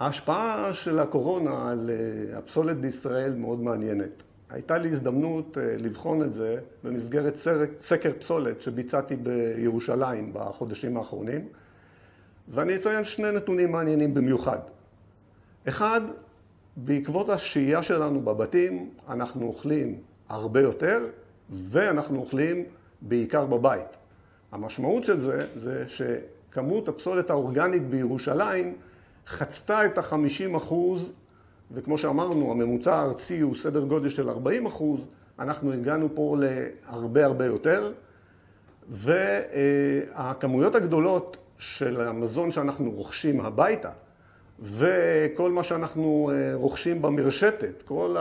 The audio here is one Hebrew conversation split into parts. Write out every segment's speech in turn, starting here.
ההשפעה של הקורונה על הפסולת בישראל מאוד מעניינת. הייתה לי הזדמנות לבחון את זה במסגרת סקר פסולת שביצעתי בירושלים בחודשים האחרונים ואני אציין שני נתונים מעניינים במיוחד. אחד, בעקבות השהייה שלנו בבתים אנחנו אוכלים הרבה יותר ואנחנו אוכלים בעיקר בבית. המשמעות של זה, זה שכמות הפסולת האורגנית בירושלים חצתה את החמישים אחוז וכמו שאמרנו הממוצע הארצי הוא סדר גודל של ארבעים אחוז, אנחנו הגענו פה להרבה הרבה יותר והכמויות הגדולות של המזון שאנחנו רוכשים הביתה וכל מה שאנחנו רוכשים במרשתת, כל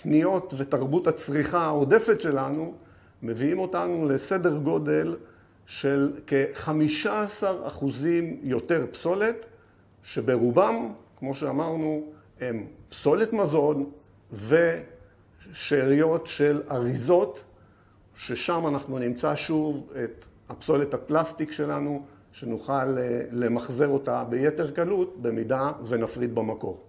הקניות ותרבות הצריכה העודפת שלנו מביאים אותנו לסדר גודל של כחמישה עשר אחוזים יותר פסולת שברובם, כמו שאמרנו, הם פסולת מזון ושאריות של אריזות ששם אנחנו נמצא שוב את הפסולת הפלסטיק שלנו שנוכל למחזר אותה ביתר קלות במידה ונפריד במקור.